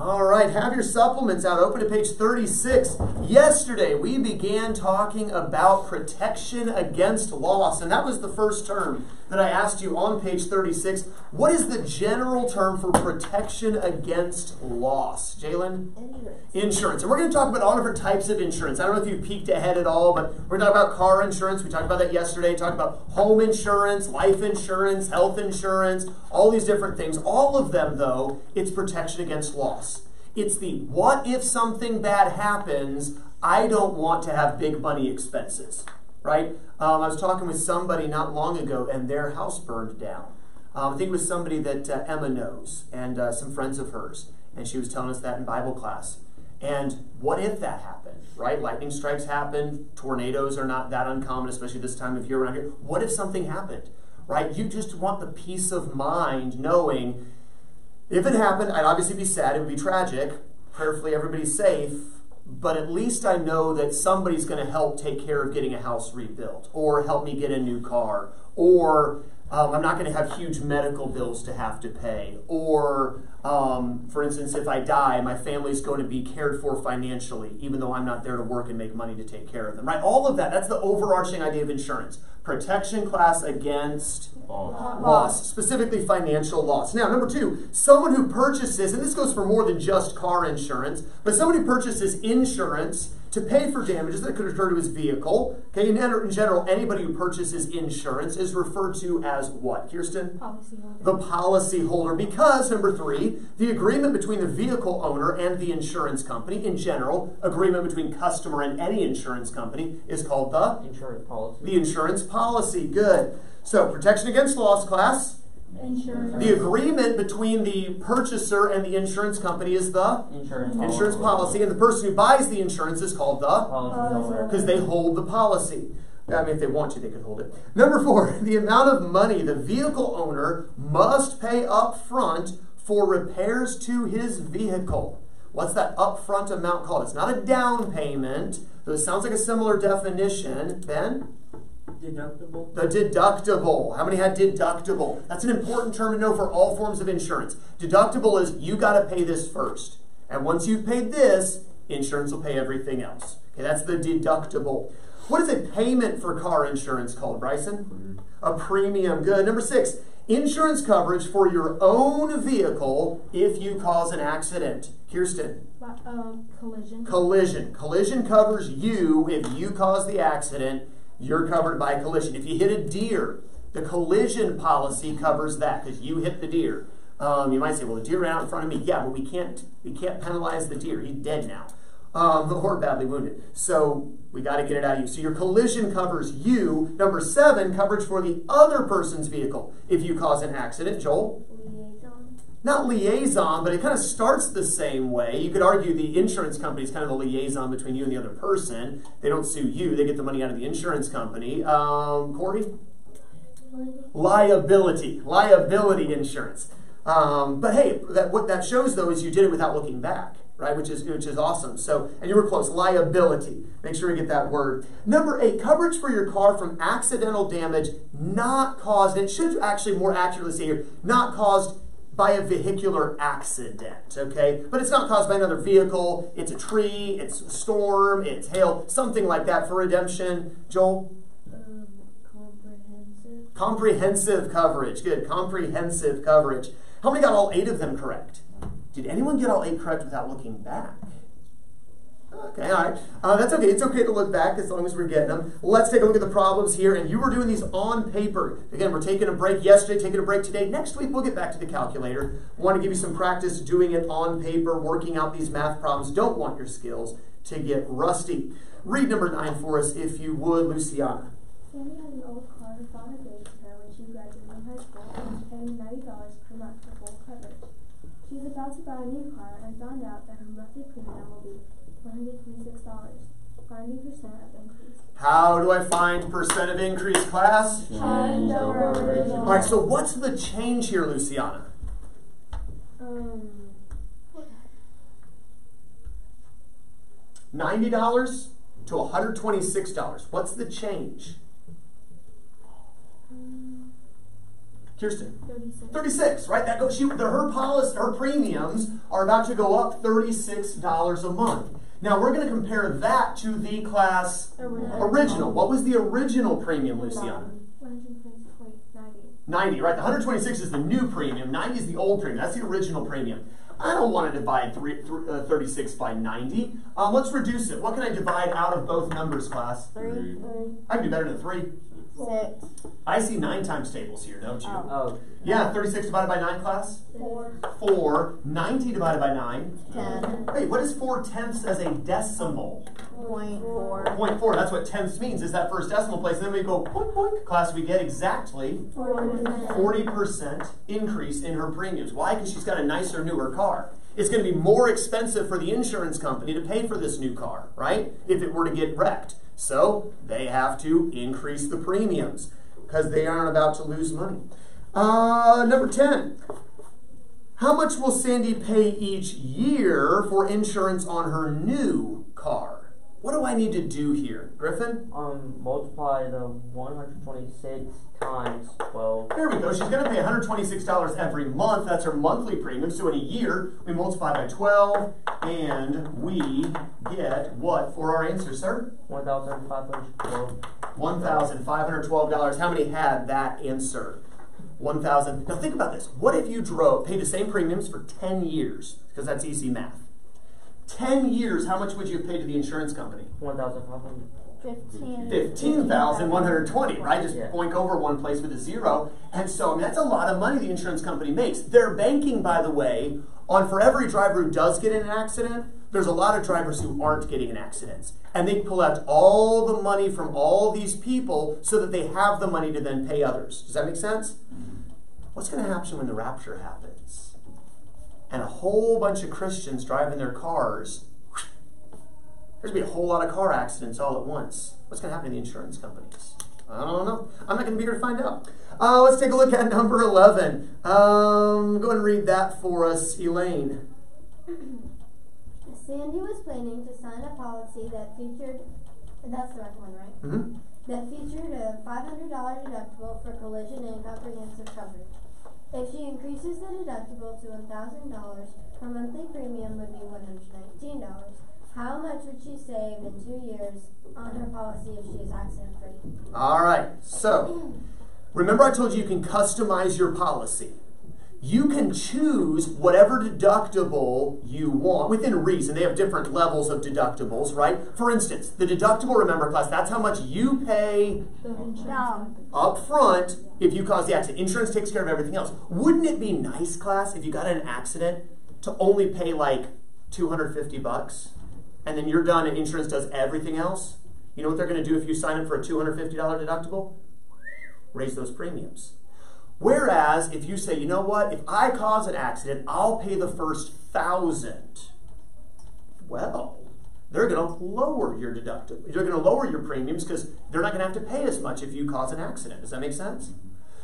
All right, have your supplements out. Open to page 36. Yesterday, we began talking about protection against loss, and that was the first term that I asked you on page 36. What is the general term for protection against loss? Jalen? Insurance. Insurance. And we're going to talk about all different types of insurance. I don't know if you peeked ahead at all, but we're talking about car insurance. We talked about that yesterday. Talked about home insurance, life insurance, health insurance, all these different things. All of them, though, it's protection against loss. It's the what if something bad happens, I don't want to have big money expenses, right? Um, I was talking with somebody not long ago and their house burned down. Um, I think it was somebody that uh, Emma knows and uh, some friends of hers. And she was telling us that in Bible class. And what if that happened, right? Lightning strikes happen, tornadoes are not that uncommon, especially this time of year around here. What if something happened, right? You just want the peace of mind knowing if it happened, I'd obviously be sad, it would be tragic. Prayerfully, everybody's safe, but at least I know that somebody's going to help take care of getting a house rebuilt, or help me get a new car, or um, I'm not going to have huge medical bills to have to pay, or um, for instance, if I die, my family's going to be cared for financially, even though I'm not there to work and make money to take care of them, right? All of that, that's the overarching idea of insurance. Protection class against Loss. loss, specifically financial loss. Now, number two, someone who purchases, and this goes for more than just car insurance, but someone who purchases insurance to pay for damages that could occur to his vehicle. Okay, in, in general, anybody who purchases insurance is referred to as what, Kirsten? Policyholder. The policyholder, because number three, the agreement between the vehicle owner and the insurance company, in general, agreement between customer and any insurance company, is called the Insurance policy. the insurance policy. Good. So, protection against loss class. Insurance. The agreement between the purchaser and the insurance company is the Insurance policy. insurance policy, and the person who buys the insurance is called the Policyholder. because they hold the policy. I mean, if they want to, they could hold it. Number four, the amount of money the vehicle owner must pay up front for repairs to his vehicle. What's that upfront amount called? It's not a down payment, though it sounds like a similar definition. Ben? Deductible. The deductible. How many had deductible? That's an important term to know for all forms of insurance. Deductible is you got to pay this first. And once you've paid this, insurance will pay everything else. Okay, that's the deductible. What is a payment for car insurance called, Bryson? A premium. Good. Number six, insurance coverage for your own vehicle if you cause an accident. Kirsten. Um, collision. Collision. Collision covers you if you cause the accident. You're covered by a collision. If you hit a deer, the collision policy covers that because you hit the deer. Um, you might say, "Well, the deer ran out in front of me." Yeah, but we can't we can't penalize the deer. He's dead now, um, or badly wounded. So we got to get it out of you. So your collision covers you. Number seven, coverage for the other person's vehicle if you cause an accident. Joel. Not liaison, but it kind of starts the same way. You could argue the insurance company is kind of the liaison between you and the other person. They don't sue you; they get the money out of the insurance company. Um, Corey, liability, liability insurance. Um, but hey, that, what that shows though is you did it without looking back, right? Which is which is awesome. So, and you were close. Liability. Make sure you get that word. Number eight, coverage for your car from accidental damage not caused. And it should actually more accurately say here, not caused by a vehicular accident, okay? But it's not caused by another vehicle. It's a tree, it's a storm, it's hail, something like that for redemption. Joel? Um, comprehensive. Comprehensive coverage. Good. Comprehensive coverage. How many got all eight of them correct? Did anyone get all eight correct without looking back? Okay, all right. Uh, that's okay. It's okay to look back as long as we're getting them. Let's take a look at the problems here. And you were doing these on paper. Again, we're taking a break yesterday, taking a break today. Next week, we'll get back to the calculator. Want to give you some practice doing it on paper, working out these math problems. Don't want your skills to get rusty. Read number nine for us, if you would, Luciana. Sandy had an old car gave to her when she graduated from high school and paying ninety dollars per month for full coverage. She was about to buy a new car and found out that her monthly premium will be one hundred twenty-six dollars. Find the percent of increase. How do I find percent of increase, class? Change over original. All right, so what's the change here, Luciana? Um, $90 to $126. What's the change? Kirsten? 36. 36, right? That goes, she, the, her policy, her premiums are about to go up $36 a month. Now we're going to compare that to the class Original. original. What was the original premium, Luciana? 126.90. 90, right? The 126 is the new premium. 90 is the old premium. That's the original premium. I don't want to divide three, th- uh, 36 by 90. Um, let's reduce it. What can I divide out of both numbers, class? Three, I can do better than 3. Six, I see 9 times tables here, don't you? Oh. Oh, Yeah, 36 divided by 9, class? 4. 4. 90 divided by 9. ten, Wait, what is 4 tenths as a decimal? point four, Point 4, that's what tenths means, is that first decimal place. And then we go, boink, boink, class, we get exactly 40% increase in her premiums. Why? Because she's got a nicer, newer car. It's going to be more expensive for the insurance company to pay for this new car, right? If it were to get wrecked. So they have to increase the premiums because they aren't about to lose money. Uh, number 10. How much will Sandy pay each year for insurance on her new car? What do I need to do here? Griffin? um, multiply the 126 times 12. There we go. She's going to pay $126 every month. That's her monthly premium. So in a year, we multiply by 12, and we get what for our answer, sir? 1,512. $1,512. How many had that answer? 1000 Now think about this. What if you drove, paid the same premiums for 10 years? Because that's easy math. 10 years, how much would you have paid to the insurance company? 1,500. fifteen. 15,120, right? Just Yeah. boink over one place with a zero. And so, I mean, that's a lot of money the insurance company makes. They're banking, by the way, on for every driver who does get in an accident, there's a lot of drivers who aren't getting in accidents. And they collect all the money from all these people so that they have the money to then pay others. Does that make sense? Mm-hmm. What's going to happen when the rapture happens? And a whole bunch of Christians driving their cars there's going to be a whole lot of car accidents all at once. What's going to happen to the insurance companies? I don't know. I'm not going to be here to find out. Uh, let's take a look at number 11. Um, go ahead and read that for us, Elaine. Sandy was planning to sign a policy that featured, that's the right one, right? hmm That featured a $500 deductible for collision and comprehensive coverage. If she increases the deductible to $1,000, her monthly premium would be $119. How much would she save in two years on her policy if she is accident free? All right. So, remember I told you you can customize your policy. You can choose whatever deductible you want within reason. They have different levels of deductibles, right? For instance, the deductible, remember, class, that's how much you pay up front if you cause the accident. Insurance takes care of everything else. Wouldn't it be nice, class, if you got in an accident to only pay like 250 bucks and then you're done and insurance does everything else? You know what they're going to do if you sign up for a $250 deductible? Raise those premiums. Whereas if you say, you know what, if I cause an accident, I'll pay the first thousand. Well, they're going to lower your deductible. They're going to lower your premiums because they're not going to have to pay as much if you cause an accident. Does that make sense?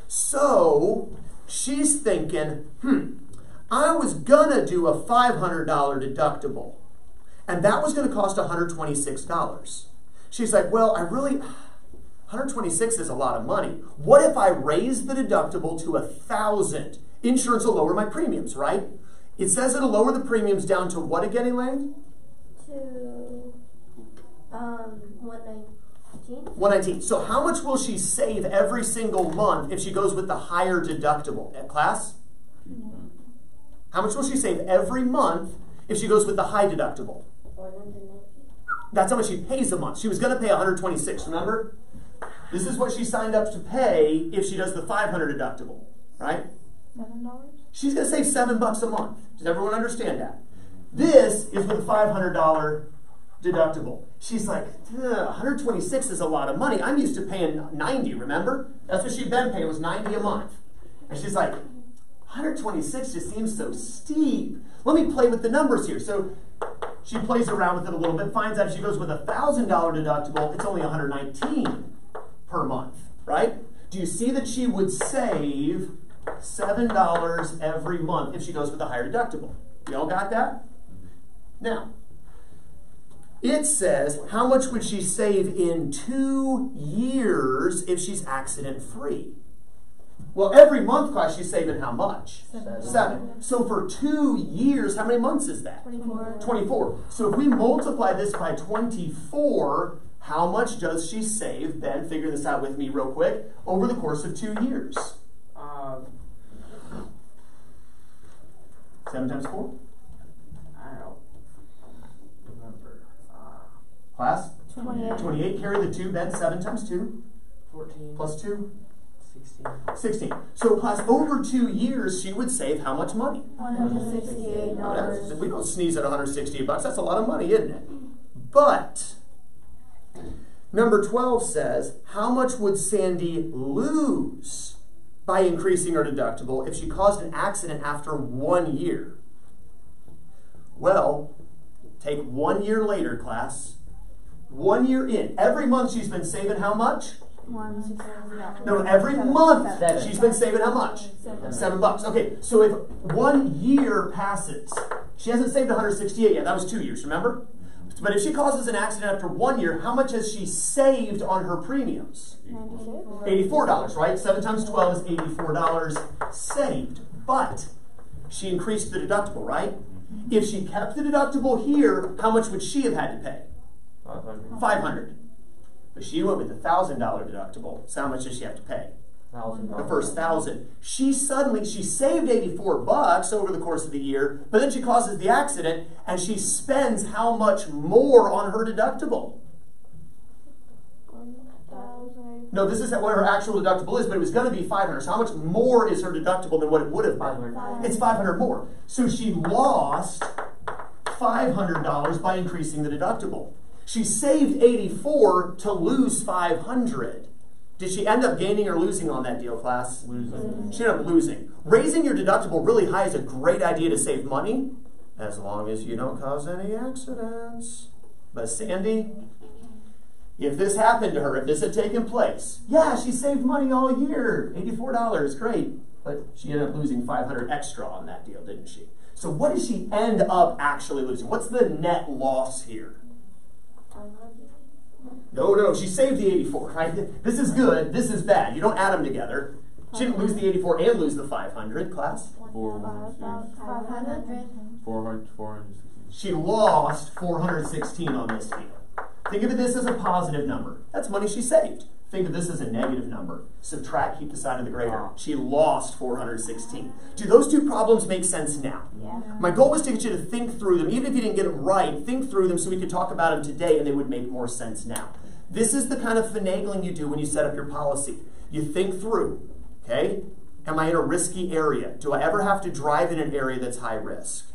So she's thinking, hmm, I was going to do a $500 deductible, and that was going to cost $126. She's like, well, I really. 126 is a lot of money. What if I raise the deductible to a thousand? Insurance will lower my premiums, right? It says it'll lower the premiums down to what again, Elaine? To, um, 119? 119. So how much will she save every single month if she goes with the higher deductible? At class? How much will she save every month if she goes with the high deductible? 119. That's how much she pays a month. She was going to pay 126, remember? This is what she signed up to pay if she does the 500 deductible, right? Seven dollars? She's going to save seven bucks a month. Does everyone understand that? This is with a $500 deductible. She's like, 126 is a lot of money. I'm used to paying 90, remember? That's what she'd been paying was 90 a month. And she's like, 126 just seems so steep. Let me play with the numbers here. So she plays around with it a little bit, finds out if she goes with a $1,000 deductible, it's only 119 per month, right? Do you see that she would save $7 every month if she goes with a higher deductible? Y'all got that? Now, it says how much would she save in two years if she's accident free? Well, every month class she's saving how much? Seven. Seven. So for two years, how many months is that? 24. 24. So if we multiply this by 24, how much does she save? Ben, figure this out with me real quick. Over the course of two years. Um, 7 times 4? I don't remember. Uh, Class? 28. 28. Carry the 2. Ben, 7 times 2 14. plus 2. 16. 16. So class, over two years, she would save how much money? $168. Now, we don't sneeze at 168 bucks. That's a lot of money, isn't it? But number 12 says, how much would Sandy lose by increasing her deductible if she caused an accident after one year? Well, take one year later, class. One year in. Every month she's been saving how much? One. No, every month Seven. she's been saving how much? Seven. Seven bucks. Okay, so if one year passes, she hasn't saved 168 yet. That was two years, remember? But if she causes an accident after one year, how much has she saved on her premiums? $84, right? 7 times 12 is $84 saved. But she increased the deductible, right? If she kept the deductible here, how much would she have had to pay? 500. 500 But she went with a $1,000 deductible. So how much does she have to pay? The first thousand. She suddenly she saved 84 bucks over the course of the year, but then she causes the accident and she spends how much more on her deductible? No, this isn't what her actual deductible is, but it was going to be 500. So how much more is her deductible than what it would have been? 500. It's 500 more. So she lost $500 by increasing the deductible. She saved 84 to lose 500. Did she end up gaining or losing on that deal, class? Losing. She ended up losing. Raising your deductible really high is a great idea to save money, as long as you don't cause any accidents. But Sandy, if this happened to her, if this had taken place, yeah, she saved money all year, $84, great. But she ended up losing 500 extra on that deal, didn't she? So what does she end up actually losing? What's the net loss here? No, no, she saved the 84, right? This is good, this is bad. You don't add them together. She didn't lose the 84 and lose the 500, class. Four, one, two, 500. four hundred, four hundred sixty. She lost 416 on this deal. Think of it this as a positive number. That's money she saved. Think of this as a negative number. Subtract, keep the sign of the greater. She lost 416. Do those two problems make sense now? Yeah. My goal was to get you to think through them, even if you didn't get them right, think through them so we could talk about them today and they would make more sense now. This is the kind of finagling you do when you set up your policy. You think through, okay? Am I in a risky area? Do I ever have to drive in an area that's high risk?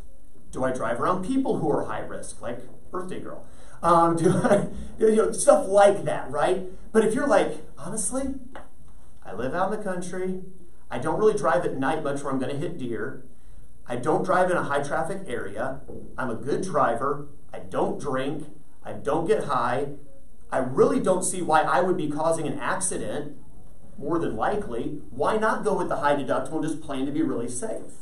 Do I drive around people who are high risk, like birthday girl? Um, do I, you know, stuff like that, right? But if you're like, honestly, I live out in the country. I don't really drive at night much where I'm going to hit deer. I don't drive in a high traffic area. I'm a good driver. I don't drink. I don't get high. I really don't see why I would be causing an accident, more than likely. Why not go with the high deductible and just plan to be really safe?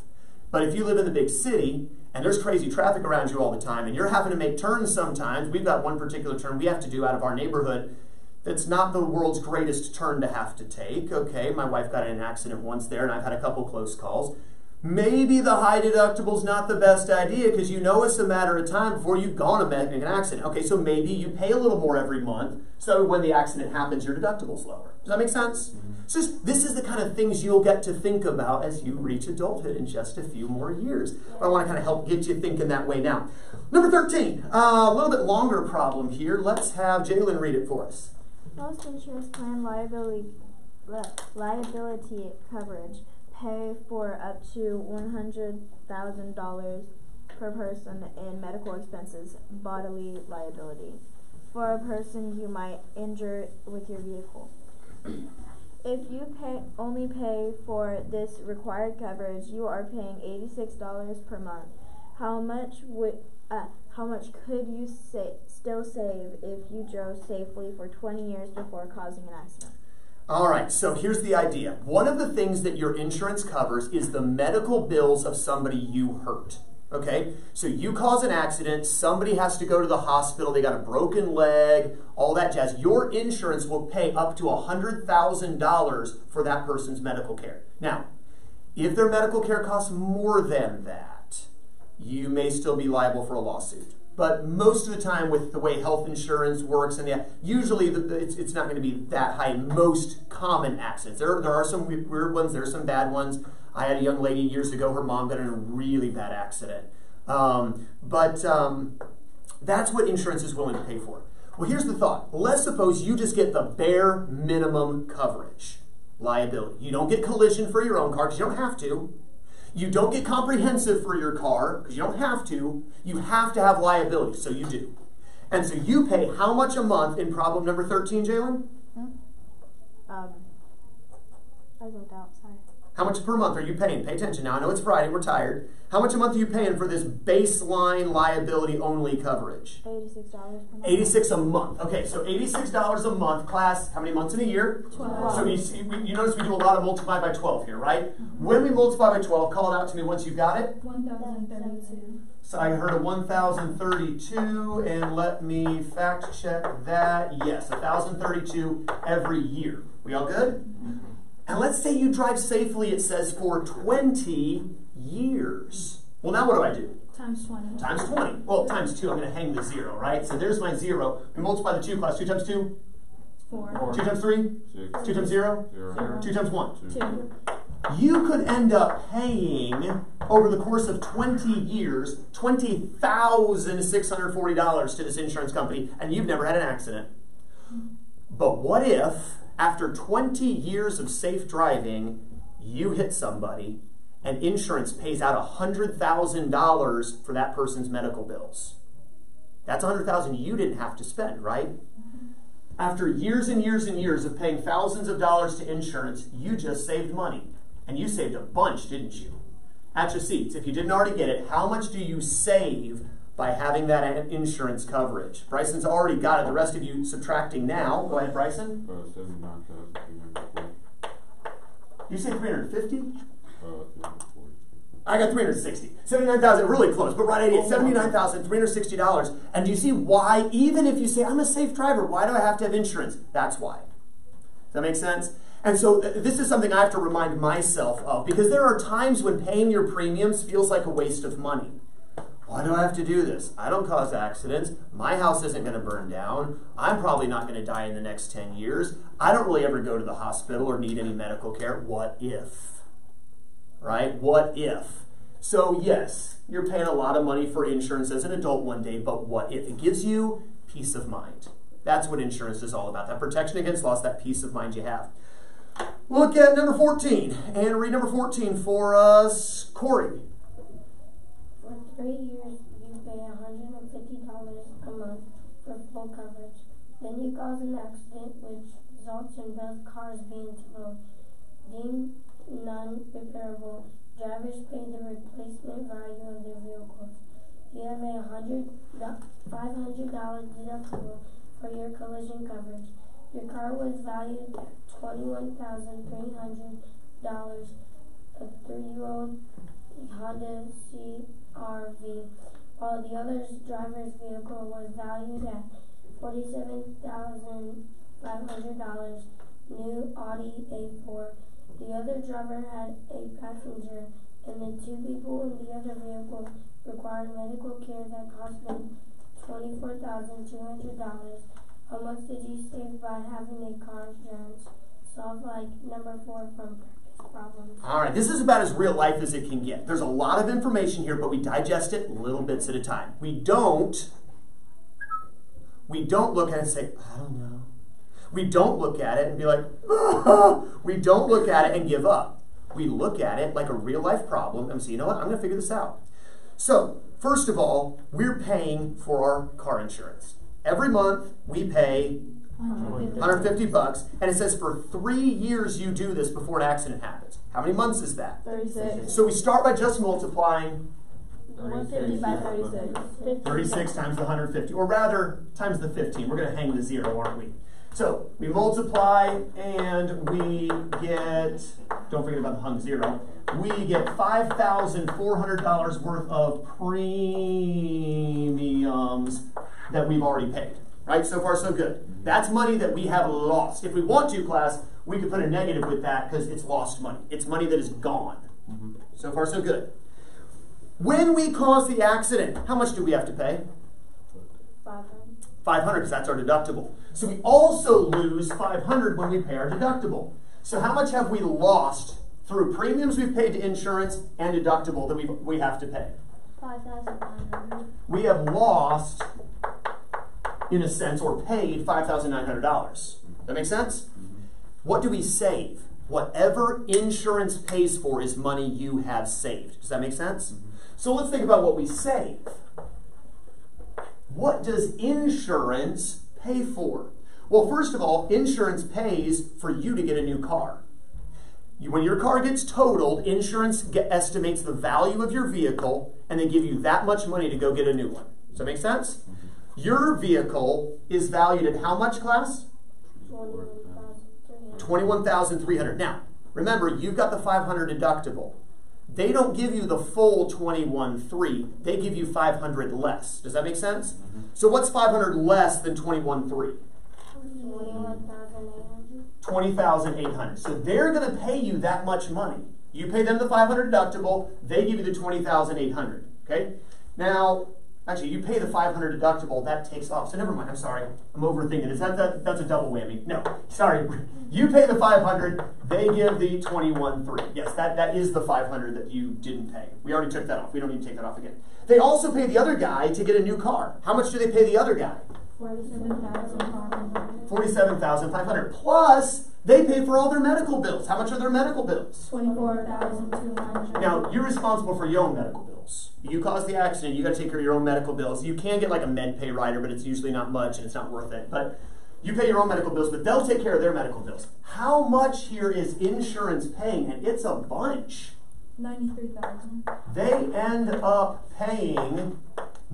But if you live in the big city and there's crazy traffic around you all the time and you're having to make turns sometimes, we've got one particular turn we have to do out of our neighborhood that's not the world's greatest turn to have to take. Okay, my wife got in an accident once there and I've had a couple close calls. Maybe the high deductible's not the best idea because you know it's a matter of time before you've gone and an accident. Okay, so maybe you pay a little more every month so when the accident happens, your deductible's lower. Does that make sense? So this- this is the kind of things you'll get to think about as you reach adulthood in just a few more years. But I want to kind of help get you thinking that way now. Number 13, uh, a little bit longer problem here. Let's have Jalen read it for us. Most insurance plan liability li- liability coverage pay for up to one hundred thousand dollars per person in medical expenses, bodily liability, for a person you might injure with your vehicle. If you pay only pay for this required coverage, you are paying eighty-six dollars per month. How much would uh, how much could you sa- still save if you drove safely for twenty years before causing an accident? All right, so here's the idea. One of the things that your insurance covers is the medical bills of somebody you hurt. Okay? So you cause an accident, somebody has to go to the hospital, they got a broken leg, all that jazz. Your insurance will pay up to $100,000 for that person's medical care. Now, if their medical care costs more than that, you may still be liable for a lawsuit. But most of the time, with the way health insurance works, and yeah, usually the, the- it's, it's not going to be that high most common accidents. There, there are some weird ones, there are some bad ones. I had a young lady years ago, her mom got in a really bad accident. Um, but um, that's what insurance is willing to pay for. Well, here's the thought. Let's suppose you just get the bare minimum coverage liability. You don't get collision for your own car because you don't have to. You don't get comprehensive for your car because you don't have to. You have to have liability, so you do. And so you pay how much a month in problem number 13, Jalen? Um, I looked out. Sorry. How much per month are you paying? Pay attention now. I know it's Friday, we're tired. How much a month are you paying for this baseline liability only coverage? Eighty-six dollars per month. 86 a month. Okay, so $86 a month. Class, how many months in a year? 12. So you, see, we, you notice we do a lot of multiply by 12 here, right? When we multiply by 12, call it out to me once you've got it. One thousand thirty-two. So I heard a 1,032, and let me fact check that. Yes, 1,032 every year. We all good? Mm-hmm. And let's say you drive safely, it says for 20 years. Well, now what do I do? Times twenty. Times 20. Well, times 2, I'm going to hang the 0, right? So there's my 0. We multiply the 2 class. 2 times 2? Four. 2 times 3? Six. 2 times 0? Zero. 2 times 1. Two. Two. You could end up paying over the course of 20 years $20,640 to this insurance company and you've never had an accident. But what if, after 20 years of safe driving, you hit somebody and insurance pays out $100,000 for that person's medical bills? That's 100,000 you didn't have to spend, right? After years and years and years of paying thousands of dollars to insurance, you just saved money. And you saved a bunch, didn't you? At your seats, if you didn't already get it, how much do you save by having that insurance coverage? Bryson's already got it. The rest of you subtracting now. Go ahead, Bryson. Uh, seventy-nine thousand three hundred forty. You say 350? I got 360. 79,000, really close, but right idea. $79,360. And do you see why, even if you say, I'm a safe driver, why do I have to have insurance? That's why. Does that make sense? And so uh, this is something I have to remind myself of because there are times when paying your premiums feels like a waste of money. Why do I have to do this? I don't cause accidents. My house isn't going to burn down. I'm probably not going to die in the next 10 years. I don't really ever go to the hospital or need any medical care. What if? Right? What if? So, yes, you're paying a lot of money for insurance as an adult one day, but what if? It gives you peace of mind. That's what insurance is all about that protection against loss, that peace of mind you have. Look at number 14 and read number 14 for us, Corey. For three years, you pay $150 a month for full coverage. Then you cause an accident which results in both cars being totaled. Deemed non-repairable, drivers pay the replacement value of their vehicles. You have a hundred, five hundred dollar deductible for your collision coverage. Your car was valued at twenty-one thousand three hundred dollars. A three-year-old Honda CRV, while the other driver's vehicle was valued at forty-seven thousand five hundred dollars. New Audi A4. The other driver had a passenger, and the two people in the other vehicle required medical care that cost them twenty-four thousand two hundred dollars. How much did you save by having a car insurance? Solve like number four from practice problems. All right, this is about as real life as it can get. There's a lot of information here, but we digest it little bits at a time. We don't we don't look at it and say, I don't know. We don't look at it and be like, "Ah." we don't look at it and give up. We look at it like a real life problem and say, you know what, I'm going to figure this out. So, first of all, we're paying for our car insurance. Every month we pay 150 bucks, and it says for three years you do this before an accident happens. How many months is that? Thirty-six. So we start by just multiplying One fifty by thirty-six. 36 times the 150, or rather, times the 15. We're going to hang the zero, aren't we? So we multiply and we get, don't forget about the hung zero, we get $5,400 worth of premiums that we've already paid. Right? So far, so good. That's money that we have lost. If we want to, class, we could put a negative with that because it's lost money. It's money that is gone. Mm-hmm. So far, so good. When we cause the accident, how much do we have to pay? Five hundred. 500 because that's our deductible. So we also lose 500 when we pay our deductible. So how much have we lost through premiums we've paid to insurance and deductible that we, we have to pay? Five thousand nine hundred. We have lost, in a sense, or paid $5,900. That makes sense? Mm-hmm. What do we save? Whatever insurance pays for is money you have saved. Does that make sense? Mm-hmm. So let's think about what we save. What does insurance pay for? Well, first of all, insurance pays for you to get a new car. When your car gets totaled, insurance ge- estimates the value of your vehicle and they give you that much money to go get a new one. Does that make sense? Mm-hmm. Your vehicle is valued at how much, class? Twenty-one thousand three hundred. 21,300. Now, remember, you've got the 500 deductible. They don't give you the full 21.3. They give you 500 less. Does that make sense? Mm-hmm. So what's 500 less than 21.3? Twenty-one thousand eight hundred. 20,800. So they're going to pay you that much money. You pay them the 500 deductible, they give you the 20,800. Okay? Now, actually, you pay the 500 deductible, that takes off. So never mind, I'm sorry. I'm overthinking. Is that, that that's a double whammy? No, sorry. You pay the 500, they give the 21.3. Yes, that, that is the 500 that you didn't pay. We already took that off. We don't need to take that off again. They also pay the other guy to get a new car. How much do they pay the other guy? Forty-seven thousand five hundred. Forty-seven thousand five hundred. Plus, they pay for all their medical bills. How much are their medical bills? Twenty-four thousand two hundred. Now, you're responsible for your own medical bills. You caused the accident, you got to take care of your own medical bills. You can get like a med pay rider, but it's usually not much and it's not worth it. But you pay your own medical bills, but they'll take care of their medical bills. How much here is insurance paying? And it's a bunch. Ninety-three thousand. They end up paying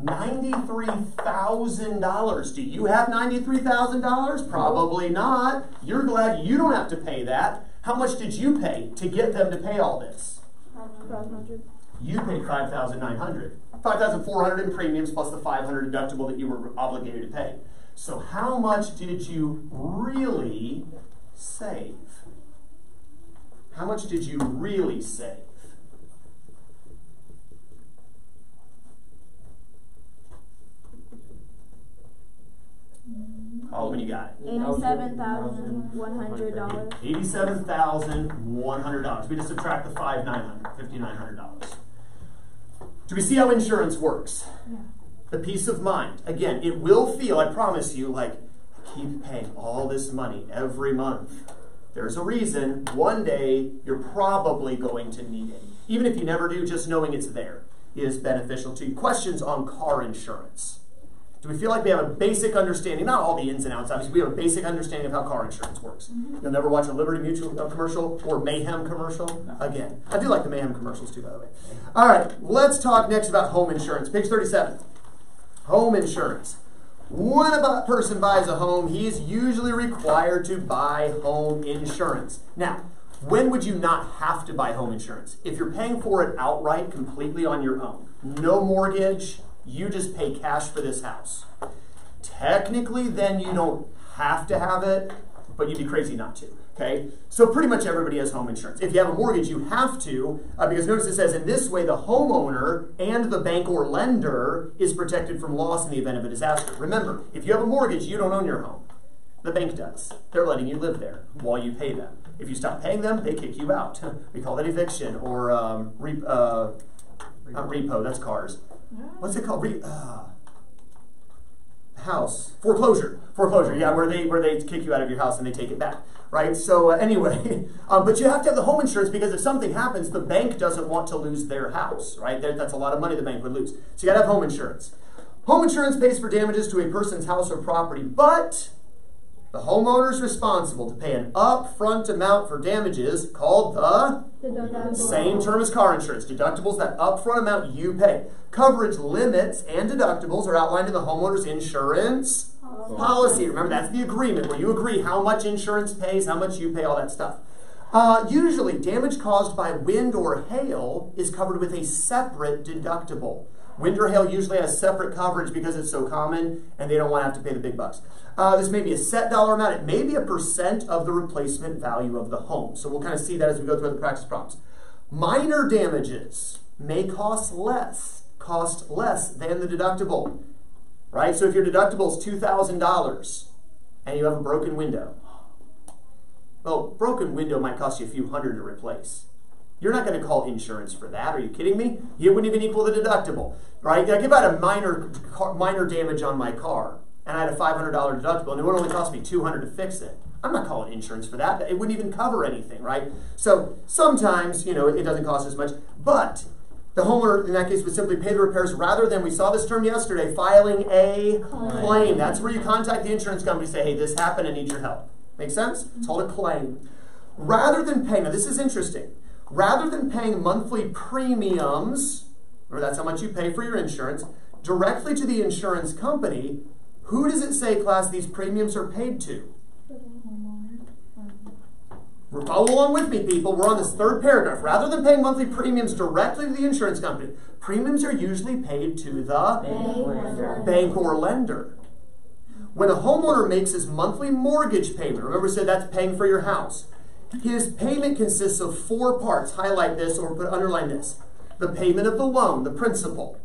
$93,000. Do you have $93,000? Probably not. You're glad you don't have to pay that. How much did you pay to get them to pay all this? Five hundred. You paid 5900 5400 in premiums plus the 500 deductible that you were obligated to pay. So how much did you really save? How much did you really save? It when you got. Eighty-seven thousand one hundred dollars. Eighty-seven thousand one hundred dollars. We just subtract the five nine hundred, fifty-nine hundred dollars. Do we see how insurance works? Yeah. The peace of mind. Again, it will feel, I promise you, like I keep paying all this money every month. There's a reason. One day you're probably going to need it. Even if you never do, just knowing it's there is beneficial to you. Questions on car insurance. Do we feel like we have a basic understanding, not all the ins and outs, obviously, we have a basic understanding of how car insurance works? You'll never watch a Liberty Mutual uh, commercial or Mayhem commercial again. I do like the Mayhem commercials too, by the way. All right, let's talk next about home insurance. Page 37. Home insurance. When a person buys a home, he is usually required to buy home insurance. Now, when would you not have to buy home insurance? If you're paying for it outright, completely on your own, no mortgage, you just pay cash for this house. Technically, then you don't have to have it, but you'd be crazy not to. Okay? So pretty much everybody has home insurance. If you have a mortgage, you have to, uh, because notice it says in this way the homeowner and the bank or lender is protected from loss in the event of a disaster. Remember, if you have a mortgage, you don't own your home. The bank does. They're letting you live there while you pay them. If you stop paying them, they kick you out. we call that eviction or um, re- uh, not repo. That's cars. What's it called? Re- uh, house foreclosure. Foreclosure. Yeah, where they where they kick you out of your house and they take it back. Right. So uh, anyway, um, but you have to have the home insurance because if something happens, the bank doesn't want to lose their house. Right. That's a lot of money the bank would lose. So you got to have home insurance. Home insurance pays for damages to a person's house or property, but the homeowner is responsible to pay an upfront amount for damages called the same term as car insurance. Deductibles, that upfront amount you pay. Coverage limits and deductibles are outlined in the homeowner's insurance policy. Remember, that's the agreement where you agree how much insurance pays, how much you pay, all that stuff. Uh, usually, damage caused by wind or hail is covered with a separate deductible. Wind or hail usually has separate coverage because it's so common and they don't want to have to pay the big bucks. Uh, this may be a set dollar amount. It may be a percent of the replacement value of the home. So we'll kind of see that as we go through the practice problems. Minor damages may cost less, cost less than the deductible, right? So if your deductible is $2,000 and you have a broken window, well, broken window might cost you a few hundred to replace. You're not going to call insurance for that. Are you kidding me? It wouldn't even equal the deductible, right? I had a minor minor damage on my car and I had a $500 deductible and it would only cost me 200 to fix it, I'm not calling insurance for that. It wouldn't even cover anything, right? So sometimes, you know, it doesn't cost as much, but the homeowner in that case would simply pay the repairs rather than we saw this term yesterday, filing a claim. That's where you contact the insurance company, and say, hey, this happened, I need your help. Make sense? Mm-hmm. It's called a claim. Rather than paying, now this is interesting. Rather than paying monthly premiums, or that's how much you pay for your insurance, directly to the insurance company, who does it say, class, these premiums are paid to? Follow along with me, people. We're on this third paragraph. Rather than paying monthly premiums directly to the insurance company, premiums are usually paid to the Bank. or lender. When a homeowner makes his monthly mortgage payment, remember said that's paying for your house. His payment consists of four parts. Highlight this or put underline this. The payment of the loan, the principal.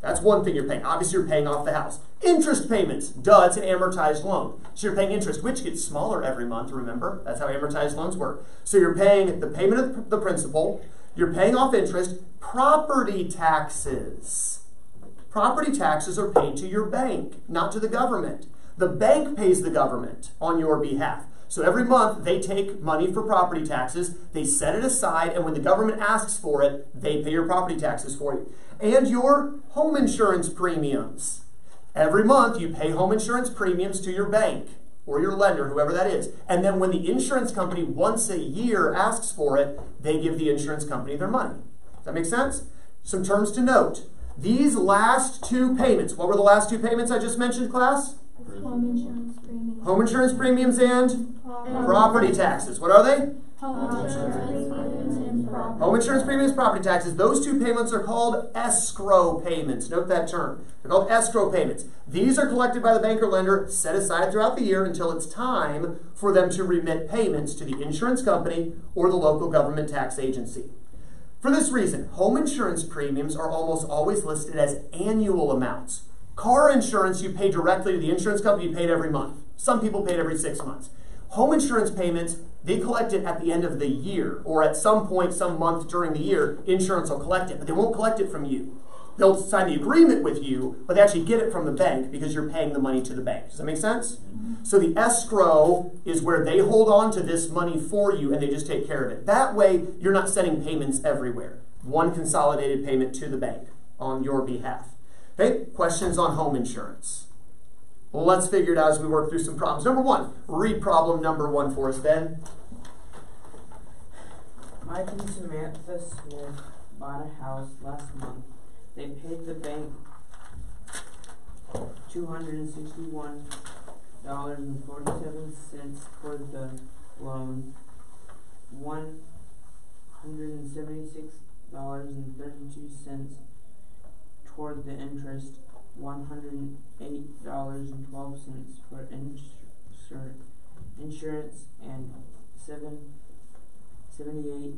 That's one thing you're paying. Obviously, you're paying off the house. Interest payments. Duh, it's an amortized loan. So you're paying interest, which gets smaller every month, remember? That's how amortized loans work. So you're paying the payment of the principal, you're paying off interest, property taxes. Property taxes are paid to your bank, not to the government. The bank pays the government on your behalf. So every month they take money for property taxes, they set it aside, and when the government asks for it, they pay your property taxes for you. And your home insurance premiums. Every month you pay home insurance premiums to your bank or your lender, whoever that is. And then when the insurance company once a year asks for it, they give the insurance company their money. Does that make sense? Some terms to note. These last two payments, what were the last two payments I just mentioned, class? Home insurance premium. Home insurance premiums and property taxes. What are they? Home insurance premiums, property taxes. Those two payments are called escrow payments. Note that term. They're called escrow payments. These are collected by the bank or lender, set aside throughout the year until it's time for them to remit payments to the insurance company or the local government tax agency. For this reason, home insurance premiums are almost always listed as annual amounts. Car insurance, you pay directly to the insurance company, you pay it every month. Some people pay it every six months. Home insurance payments, they collect it at the end of the year, or at some point, some month during the year, insurance will collect it, but they won't collect it from you. They'll sign the agreement with you, but they actually get it from the bank because you're paying the money to the bank. Does that make sense? Mm-hmm. So the escrow is where they hold on to this money for you and they just take care of it. That way, you're not sending payments everywhere. One consolidated payment to the bank on your behalf. Okay, questions on home insurance? Let's figure it out as we work through some problems. Number one, read problem number one for us, Ben. Mike and Samantha Smith bought a house last month. They paid the bank two hundred and sixty-one dollars and forty-seven cents toward the loan, one hundred and seventy-six dollars and thirty-two cents toward the interest, one hundred and eight dollars and twelve cents for insur- insurance, and seven seventy-eight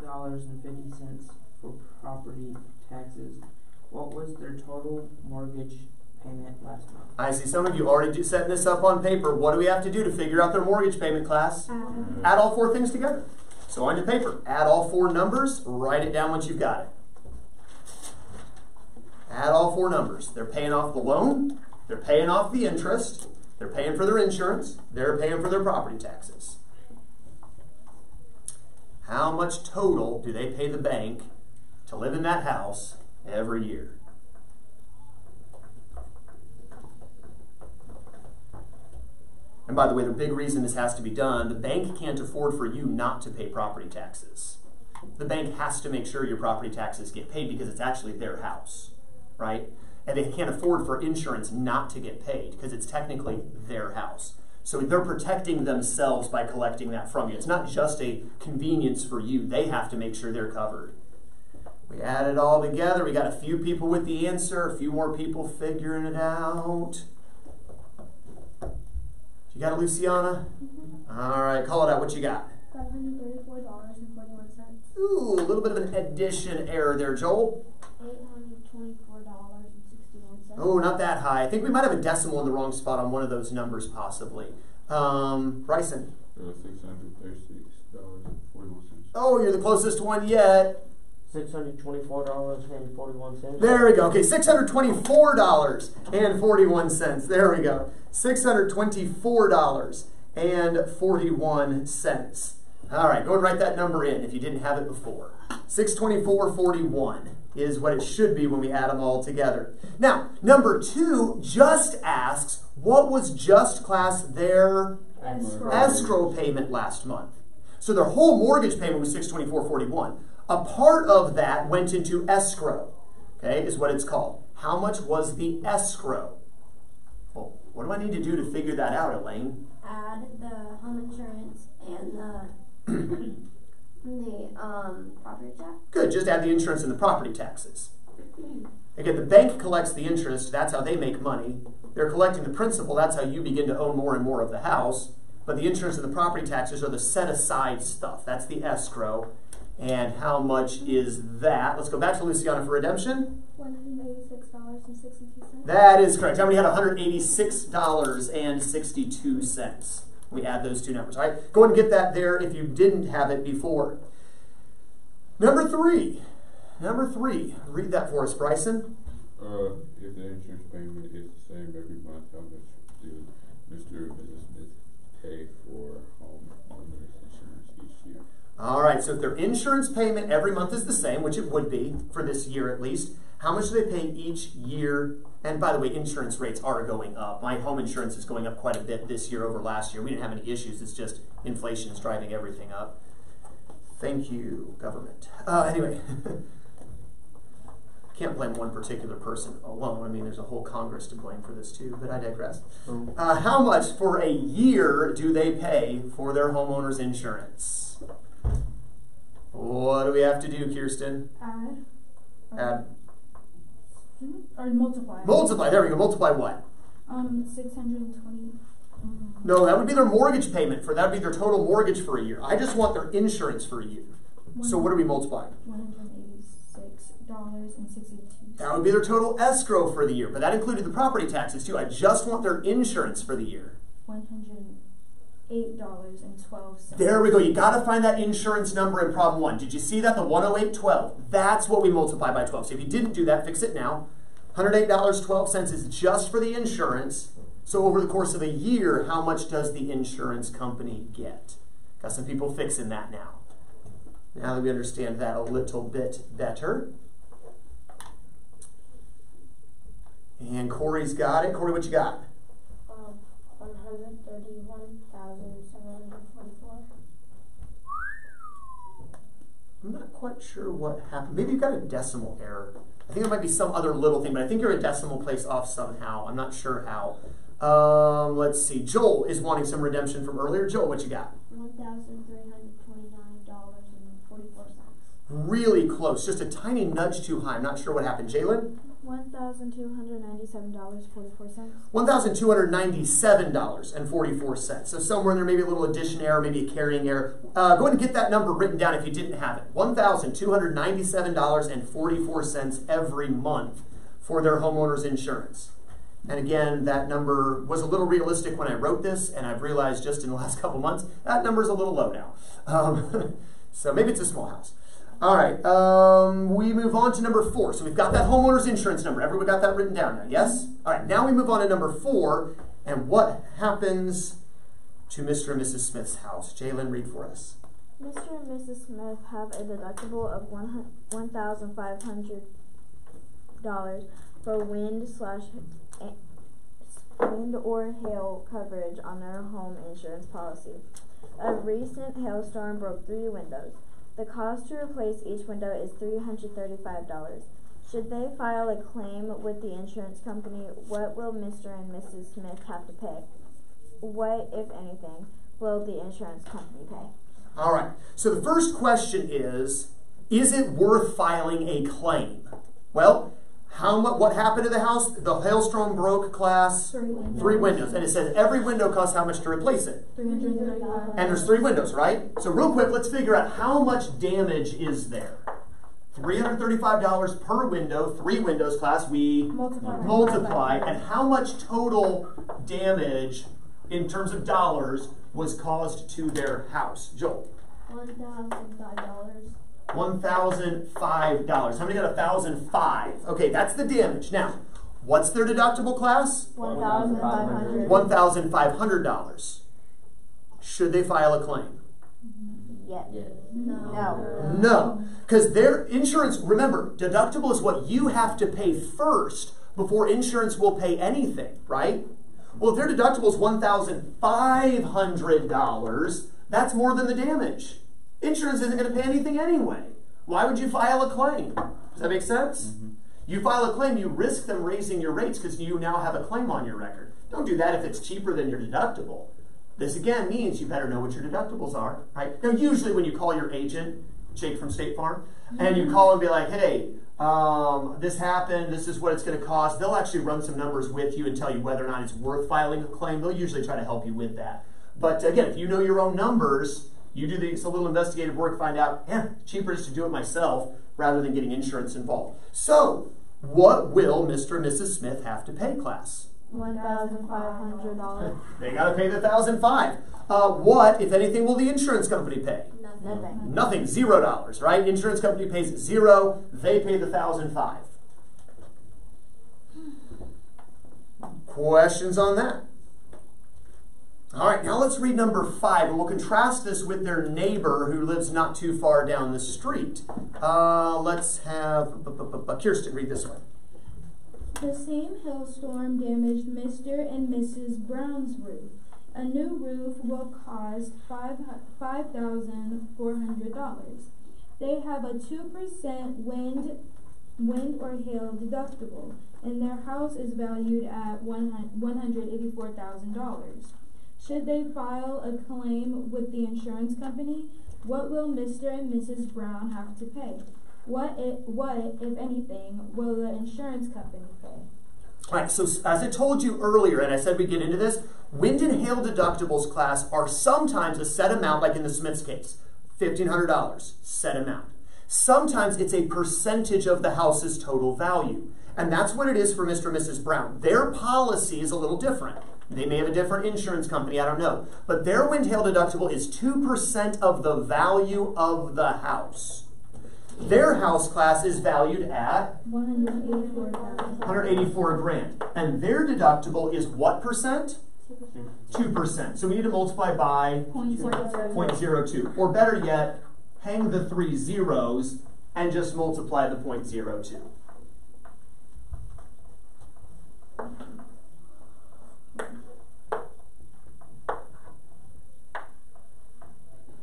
dollars and fifty cents for property taxes. What was their total mortgage payment last month? I see some of you already do, setting this up on paper. What do we have to do to figure out their mortgage payment class? Add all four things together. So on your paper, add all four numbers, write it down once you've got it. Add all four numbers. They're paying off the loan, they're paying off the interest, they're paying for their insurance, they're paying for their property taxes. How much total do they pay the bank to live in that house every year? And by the way, the big reason this has to be done, the bank can't afford for you not to pay property taxes. The bank has to make sure your property taxes get paid because it's actually their house, right? And they can't afford for insurance not to get paid because it's technically their house. So they're protecting themselves by collecting that from you. It's not just a convenience for you, they have to make sure they're covered. We add it all together. We got a few people with the answer, a few more people figuring it out. You got it, Luciana? Mm-hmm. All right, call it out. What you got? $534.41. Ooh, a little bit of an addition error there, Joel. 824 Oh, not that high. I think we might have a decimal in the wrong spot on one of those numbers, possibly. Um, Bryson. Uh, six hundred thirty-six dollars and forty-one cents. Oh, you're the closest one yet. Six hundred twenty-four dollars and forty-one cents. There we go. Okay, six hundred twenty-four dollars and forty-one cents. There we go. Six hundred twenty-four dollars and forty-one cents. All right, go and write that number in if you didn't have it before. Six twenty-four forty-one is what it should be when we add them all together. Now, number two just asks what was just class their Escrow. escrow payment last month. So their whole mortgage payment was six twenty four forty one. A part of that went into escrow. Okay, is what it's called. How much was the escrow? Well, what do I need to do to figure that out, Elaine? Add the home insurance and the the um property tax. Good, just add the insurance and the property taxes. Again, the bank collects the interest, that's how they make money. They're collecting the principal, that's how you begin to own more and more of the house. But the insurance and the property taxes are the set aside stuff. That's the escrow. And how much is that? Let's go back to Luciana for redemption. One hundred eighty-six dollars and sixty-two cents. That is correct. How many had $186.62? We add those two numbers. All right, go and get that there if you didn't have it before. Number three. Number three. Read that for us, Bryson. Uh, if the insurance payment is the same every month, how much do Mr. and Mrs. Smith pay for homeowners insurance each year? All right, so if their insurance payment every month is the same, which it would be for this year at least, how much do they pay each year? And by the way, insurance rates are going up. My home insurance is going up quite a bit this year over last year. We didn't have any issues, it's just inflation is driving everything up. Thank you, government. Uh, anyway, can't blame one particular person alone. I mean, there's a whole Congress to blame for this too, but I digress. Um, Uh, how much for a year do they pay for their homeowner's insurance? What do we have to do, Kirsten? Add. Add, Or multiply. multiply. There we go. Multiply what? Um, six hundred and twenty. No, that would be their mortgage payment for that would be their total mortgage for a year. I just want their insurance for a year. So what are we multiplying? One hundred eighty-six dollars and sixty-two. That would be their total escrow for the year, but that included the property taxes too. I just want their insurance for the year. One hundred eight dollars and twelve cents. There we go. You got to find that insurance number in problem one. Did you see that? The 108.12. That's what we multiply by 12. So if you didn't do that, fix it now. $108.12 is just for the insurance. So over the course of a year, how much does the insurance company get? Got some people fixing that now. Now that we understand that a little bit better. And Corey's got it. Corey, what you got? Um, one hundred thirty-one thousand seven hundred forty-four. I'm not quite sure what happened. Maybe you've got a decimal error. I think there might be some other little thing, but I think you're a decimal place off somehow. I'm not sure how. Um, let's see. Joel is wanting some redemption from earlier. Joel, what you got? One thousand three hundred twenty-nine dollars and forty-four cents. Really close. Just a tiny nudge too high. I'm not sure what happened. Jalen? One thousand two hundred ninety-seven dollars forty-four cents. $1,297.44. So somewhere in there, maybe a little addition error, maybe a carrying error. Uh, go ahead and get that number written down if you didn't have it. $1,297.44 every month for their homeowner's insurance. And again, that number was a little realistic when I wrote this, and I've realized just in the last couple months that number's a little low now. Um, so maybe it's a small house. All right, um, we move on to number four. So we've got that homeowner's insurance number. Everyone got that written down now, yes? All right, now we move on to number four, and what happens to Mr. and Mrs. Smith's house? Jalen, read for us. Mr. and Mrs. Smith have a deductible of one thousand five hundred dollars for wind slash wind or hail coverage on their home insurance policy. A recent hailstorm broke three windows. The cost to replace each window is three hundred thirty-five dollars. Should they file a claim with the insurance company, what will Mr. and Mrs. Smith have to pay? What, if anything, will the insurance company pay? All right, so the first question is Is it worth filing a claim? Well, how much? what happened to the house? The hailstorm broke class Three windows. three windows, and it says every window costs how much to replace it? Three hundred and thirty-five. And there's three windows, right? So real quick, let's figure out how much damage is there. $335 per window, three windows class, we Multiply. multiply, and how much total damage in terms of dollars was caused to their house? Joel, One thousand five dollars. $1,005. How many got 1005 Okay, that's the damage. Now, what's their deductible class? 1,500. $1,500. Should they file a claim? Yes. No. No. No, because their insurance, remember, deductible is what you have to pay first before insurance will pay anything, right? Well, if their deductible is $1,500, that's more than the damage. Insurance isn't going to pay anything anyway. Why would you file a claim? Does that make sense? You file a claim, you risk them raising your rates because you now have a claim on your record. Don't do that if it's cheaper than your deductible. This again means you better know what your deductibles are, right? Now, usually when you call your agent, Jake from State Farm, and you call and be like, hey, um, this happened, this is what it's going to cost, they'll actually run some numbers with you and tell you whether or not it's worth filing a claim. They'll usually try to help you with that. But again, if you know your own numbers, you do the, a little investigative work, find out, yeah, cheaper just to do it myself rather than getting insurance involved. So, what will Mr. and Mrs. Smith have to pay, class? One thousand five hundred dollars. They got to pay the thousand five. Uh, what, if anything, will the insurance company pay? Nothing. Nothing. Nothing. Zero dollars, right? Insurance company pays zero. They pay the thousand five. Questions on that? All right, now let's read number five, and we'll contrast this with their neighbor who lives not too far down the street. Uh, let's have Kirsten read this one. The same hailstorm damaged Mr. and Mrs. Brown's roof. A new roof will cost $5,400. They have a 2% wind, wind or hail deductible, and their house is valued at $184,000. Should they file a claim with the insurance company? What will Mr. and Mrs. Brown have to pay? What if, what, if anything, will the insurance company pay? All right, so as I told you earlier, and I said we get into this, wind and hail deductibles class are sometimes a set amount, like in the Smiths case, $1,500, set amount. Sometimes it's a percentage of the house's total value. And that's what it is for Mr. and Mrs. Brown. Their policy is a little different. They may have a different insurance company, I don't know. But their wind hail deductible is 2% of the value of the house. Their house class is valued at One hundred eighty-four thousand. 184 grand. And their deductible is what percent? 2%. So we need to multiply by Point zero zero. 0.02. Or better yet, hang the three zeros and just multiply the 0.02.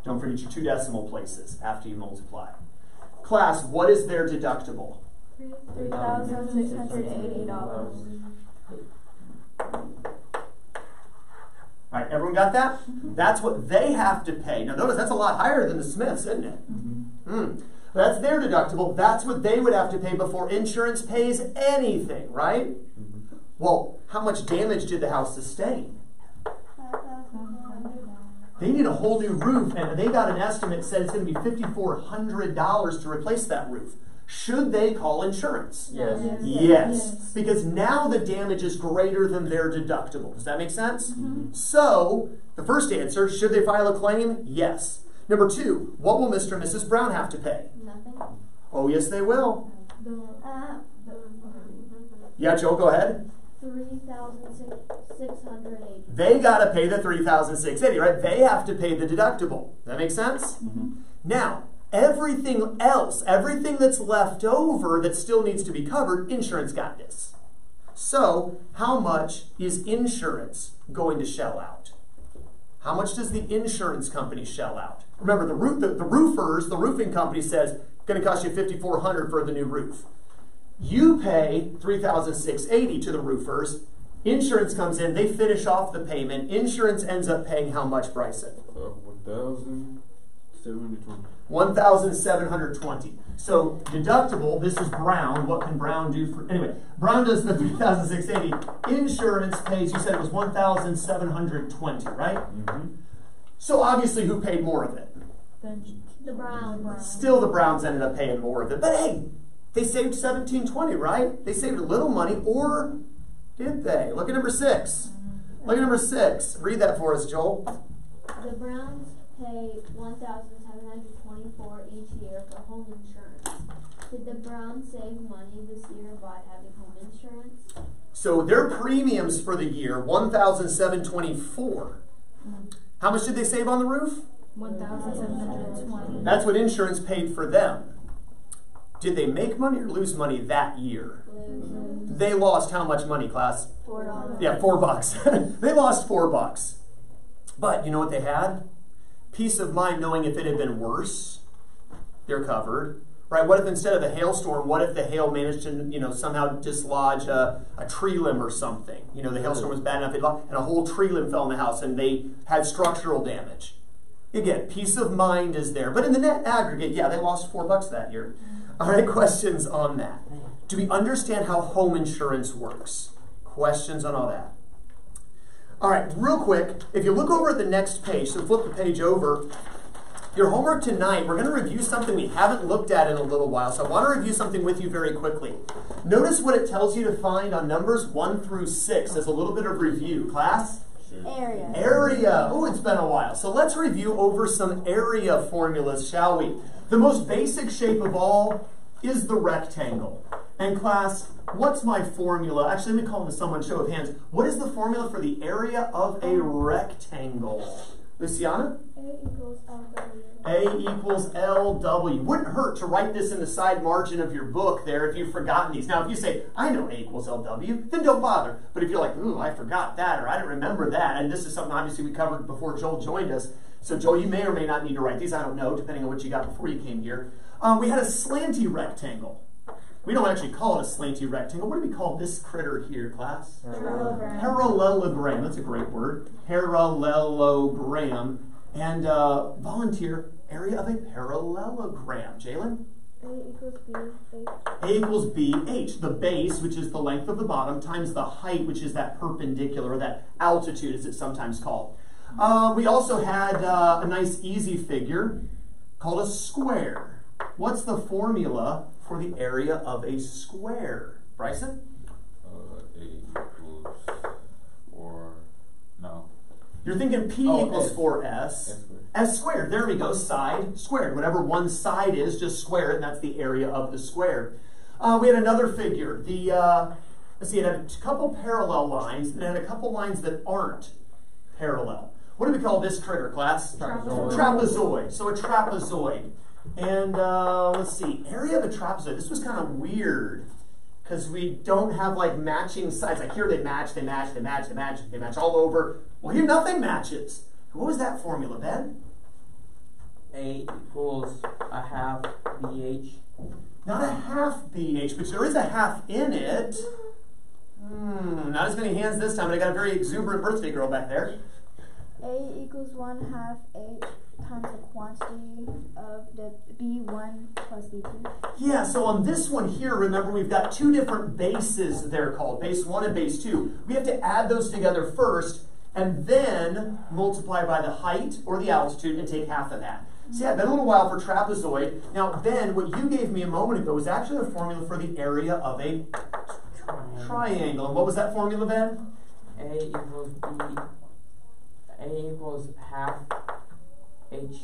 Don't forget your two decimal places after you multiply. Class, what is their deductible? Three thousand six hundred eighty dollars. All right, everyone got that? Mm-hmm. That's what they have to pay. Now, notice that's a lot higher than the Smiths, isn't it? Mm-hmm. Hmm. That's their deductible. That's what they would have to pay before insurance pays anything, right? Mm-hmm. Well, how much damage did the house sustain? They need a whole new roof, and they got an estimate said it's going to be $5,400 to replace that roof. Should they call insurance? Yes. Yes. yes. yes. Because now the damage is greater than their deductible. Does that make sense? Mm-hmm. So, the first answer should they file a claim? Yes. Number two, what will Mr. and Mrs. Brown have to pay? Nothing. Oh, yes, they will. Uh, yeah, Joe, go ahead. 3680 they got to pay the 3680 right? They have to pay the deductible. That makes sense? Mm-hmm. Now, everything else, everything that's left over that still needs to be covered, insurance got this. So, how much is insurance going to shell out? How much does the insurance company shell out? Remember, the, roof, the, the roofers, the roofing company says, going to cost you 5400 for the new roof. You pay 3680 to the roofers. Insurance comes in, they finish off the payment. Insurance ends up paying how much, Bryson? Uh, one thousand seven hundred twenty. 1,720. So deductible, this is Brown. What can Brown do for, anyway, Brown does the 3,680. Insurance pays, you said it was 1,720, right? Mm-hmm. So obviously, who paid more of it? Then The Browns. Still, the Browns ended up paying more of it. But hey, they saved 1720, right? They saved a little money, or did they? Look at number six. Look at number six. Read that for us, Joel. The Browns pay one thousand seven hundred twenty-four each year for home insurance. Did the Browns save money this year by having home insurance? So their premiums for the year, 1,724. How much did they save on the roof? one thousand seven hundred and twenty. That's what insurance paid for them. Did they make money or lose money that year? Lose They lost how much money, class? four dollars. Yeah, four bucks. they lost four bucks. But you know what they had? Peace of mind knowing if it had been worse, they're covered. Right? What if instead of a hailstorm, what if the hail managed to, you know, somehow dislodge a, a tree limb or something? You know, the hailstorm was bad enough, and a whole tree limb fell in the house and they had structural damage. Again, peace of mind is there. But in the net aggregate, yeah, they lost four bucks that year. All right, questions on that? Do we understand how home insurance works? Questions on all that? All right, real quick, if you look over at the next page, so flip the page over, your homework tonight, we're going to review something we haven't looked at in a little while. So I want to review something with you very quickly. Notice what it tells you to find on numbers 1 through 6 as a little bit of review. Class? Area. Area. Oh, it's been a while. So let's review over some area formulas, shall we? The most basic shape of all is the rectangle. And class, what's my formula? Actually, let me call this someone show of hands. What is the formula for the area of a rectangle? Luciana? A equals LW. A equals LW. Wouldn't hurt to write this in the side margin of your book there if you've forgotten these. Now, if you say, I know A equals LW, then don't bother. But if you're like, ooh, I forgot that, or I didn't remember that, and this is something obviously we covered before Joel joined us. So, Joel, you may or may not need to write these. I don't know, depending on what you got before you came here. Um, we had a slanty rectangle. We don't actually call it a slanty rectangle. What do we call this critter here, class? Parallelogram. Parallelogram. That's a great word. Parallelogram. And uh, volunteer area of a parallelogram. Jalen? A equals B. H. A equals BH, the base, which is the length of the bottom, times the height, which is that perpendicular, or that altitude, as it's sometimes called. Uh, we also had uh, a nice easy figure called a square. What's the formula for the area of a square? Bryson? Uh, A equals four, no. You're thinking P Oh, equals 4S. S squared. S squared. There we go. Side squared. Whatever one side is, just square it, and that's the area of the square. Uh, we had another figure. The uh, let's see, it had a couple parallel lines, and it had a couple lines that aren't parallel. What do we call this critter, class? Trapezoid. Trapezoid. So a trapezoid. And uh, let's see, area of a trapezoid. This was kind of weird because we don't have like matching sides. Like here they match, they match, they match, they match, they match all over. Well, here nothing matches. What was that formula, Ben? A equals a half BH. Not a half BH, but there is a half in it. Hmm, not as many hands this time, but I got a very exuberant birthday girl back there. A equals one half H times the quantity of the B1 plus B2. Yeah, so on this one here, remember we've got two different bases they're called, base one and base two. We have to add those together first and then multiply by the height or the altitude and take half of that. See, I've been a little while for trapezoid. Now, Ben, what you gave me a moment ago was actually the formula for the area of a triangle. And what was that formula, Ben? A equals B. A equals half HB.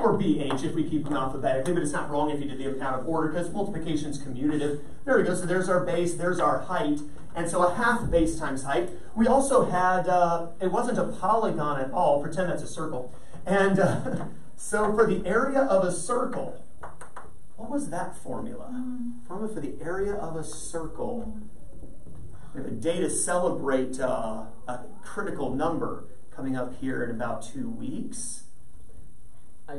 or BH if we keep them alphabetically, but it's not wrong if you did them out of order because multiplication is commutative. There we go. So there's our base, there's our height, and so a half base times height. We also had, uh, it wasn't a polygon at all, pretend that's a circle. And uh, so for the area of a circle, what was that formula? Formula for the area of a circle. We have a day to celebrate uh, a critical number coming up here in about two weeks. I,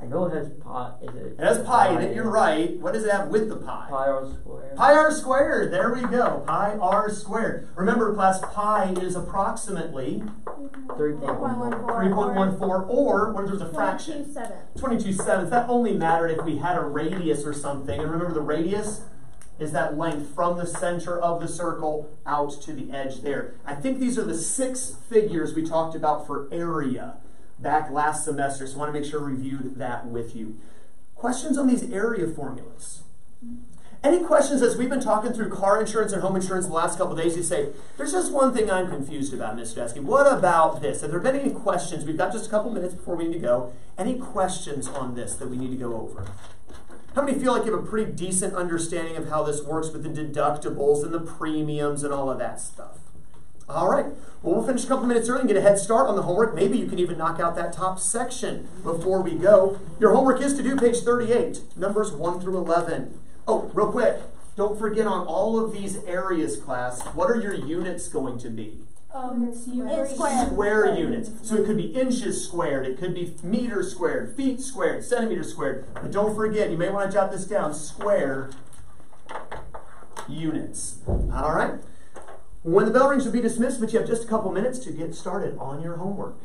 I know it has pi. Is it? It has pi in it, you're right. What does it have with the pi? Pi r squared. Pi r squared, there we go. Pi r squared. Remember, class, pi is approximately Three point one one. 3.14, or what if there's a fraction? Twenty-two seven. 22 sevenths. That only mattered if we had a radius or something. And remember, the radius is that length from the center of the circle out to the edge there. I think these are the six figures we talked about for area back last semester, so I want to make sure I reviewed that with you. Questions on these area formulas? Any questions as we've been talking through car insurance and home insurance the last couple days? You say, there's just one thing I'm confused about, Mr. Desky. What about this? Have there been any questions? We've got just a couple minutes before we need to go. Any questions on this that we need to go over? How many feel like you have a pretty decent understanding of how this works with the deductibles and the premiums and all of that stuff? All right. Well, we'll finish a couple minutes early and get a head start on the homework. Maybe you can even knock out that top section before we go. Your homework is to do page 38, numbers 1 through 11. Oh, real quick. Don't forget on all of these areas, class, what are your units going to be? Um, it's It's square. Square units. So it could be inches squared, it could be meters squared, feet squared, centimeters squared. But don't forget, you may want to jot this down square units. All right? When the bell rings, you'll be dismissed, but you have just a couple minutes to get started on your homework.